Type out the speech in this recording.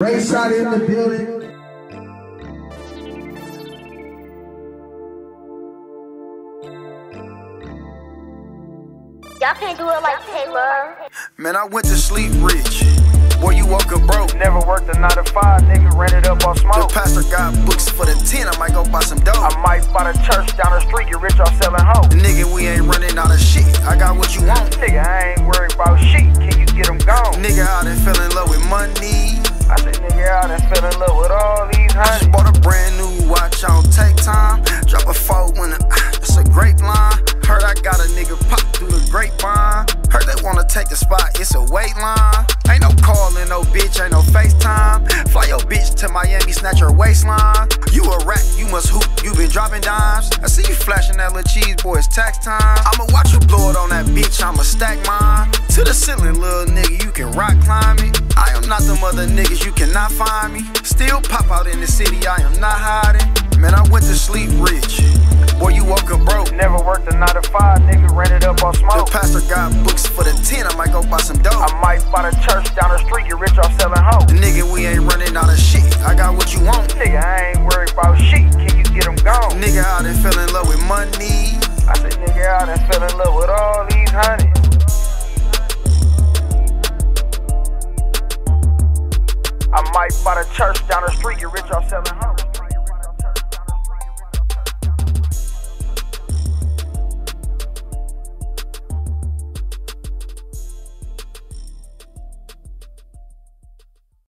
Ray shot in the building. Y'all can't do it like Taylor. Man, I went to sleep rich. Boy, you woke up broke. Never worked a 9 to 5, nigga, rented up on The smoke. pastor got books for the 10, I might go buy some dope. I might buy the church down the street, get rich off selling hoes. Nigga, we ain't fell in love with all these bought a brand new watch, I don't take time. Drop a four when the, it's a great line. Heard I got a nigga pop through the grapevine. Heard they wanna take the spot, it's a wait line. Ain't no calling, no bitch, ain't no FaceTime. Fly your bitch to Miami, snatch her waistline. You a rat, you must hoop, you been dropping dimes. I see you flashing that little cheese, boy, it's tax time. I'ma watch you blow it on that bitch, I'ma stack mine. To the ceiling, little nigga, you can rock climb me. I am not them other niggas, you cannot find me. Still pop out in the city, I am not hiding. Man, I went to sleep rich. Boy, you woke up broke. Never worked a 9 to 5, nigga, rented up on smoke. The pastor got books for the 10, I might go buy some dope. I might buy the church down the street, get rich off selling hoes. Nigga, we ain't running out of shit. I got what you want. Nigga, I ain't worried about shit. Can you get them gone? Nigga, I done fell in love with money. I said, nigga, I done fell in love with all these honey. Might buy the church down the street, get rich off selling hoes.